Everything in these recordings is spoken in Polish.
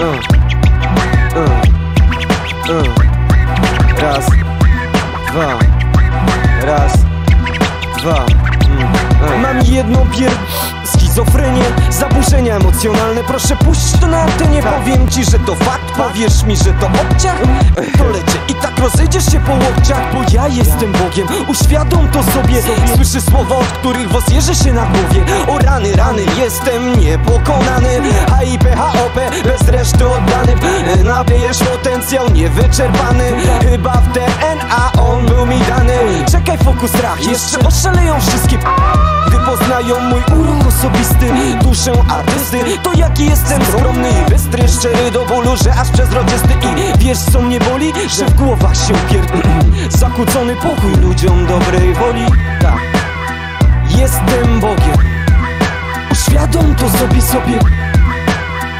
Raz, dwa, raz, dwa. Mm, uh. Mam jedną pier... Schizofrenię, zaburzenia emocjonalne Proszę puść to na antenie Powiem ci, że to fakt Powiesz mi, że to obciach To lecie i tak rozejdziesz się po łokciach Bo ja jestem Uświadom to sobie. Słyszę słowa, od których włos jeży się na głowie. O rany, rany, jestem niepokonany. HIP, HOP, bez reszty oddany Nabiejesz potencjał niewyczerpany. Chyba w DNA on był mi dany. Czekaj, fokus, strach Jeszcze oszaleją wszystkie gdy poznają mój urok osobisty Duszę artysty. To jaki jestem skromny i bystry Szczery do bólu, że aż przezroczysty. I wiesz co mnie boli? Że w głowach się pier... Zakłócony pokój ludziom dobrej woli. Tak. Jestem Bogiem. Uświadom to sobie sobie.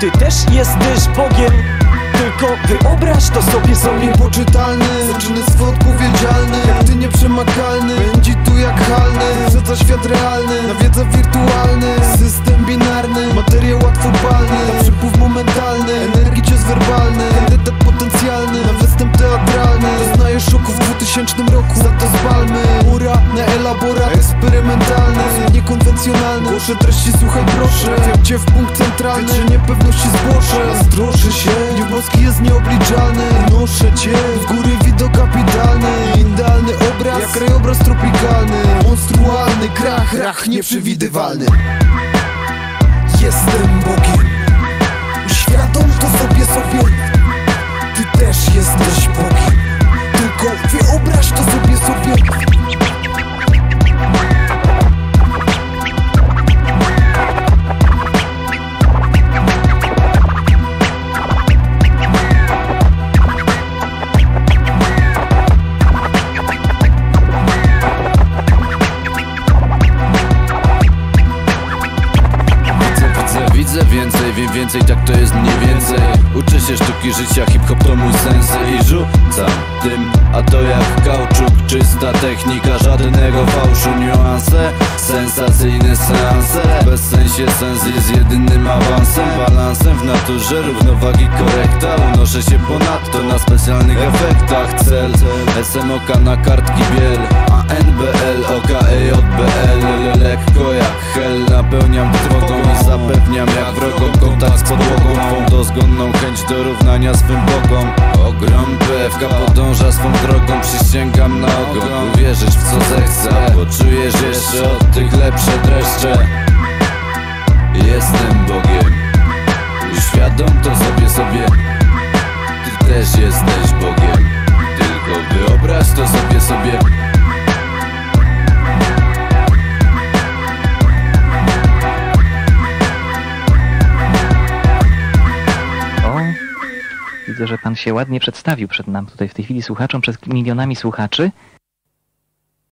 Ty też jesteś Bogiem tylko wyobraź to sobie sobie Niepoczytalny, zaczyny swój odpowiedzialny Jak ty nieprzemakalny, będzie tu jak halny Wyprzedza świat realny, nawiedza wirtualny System binarny, materiał łatwopalny Na przypływ momentalny, energii cios werbalny Kandydat potencjalny, na występ teatralny. Doznaję szoku w 2000 Głoszę treści, słuchaj proszę. Cię w punkt centralny, że niepewności zgłoszę. Zdroszę się, nieboski jest nieobliczalny Noszę cię, w góry widok kapitalny Idealny obraz, jak krajobraz tropikalny Monstrualny krach, rach nieprzewidywalny. Jestem Bogiem. Uświadom to sobie sobie Widzę, więcej, wiem więcej, tak to jest mniej więcej. Uczę się sztuki życia, hip-hop to mój sens I rzucam tym, a to jak kauczuk Czysta technika, żadnego fałszu Niuanse, sensacyjne seanse. Bez sensie sens jest jedynym awansem Balansem w naturze, równowagi korekta. Unoszę się ponadto na specjalnych efektach. Cel, SMOK na kartki biel A NBL, OKEJBL Dozgonną chęć do równania swym bogom Ogrom PFK podąża swą drogą, przysięgam na ogon Uwierzysz w co zechcę, poczujesz jeszcze od tych lepsze dreszcze. Jestem Bogiem, uświadom to sobie sobie. Ty też jesteś Bogiem, widzę, że pan się ładnie przedstawił przed nam tutaj w tej chwili słuchaczom, przed milionami słuchaczy.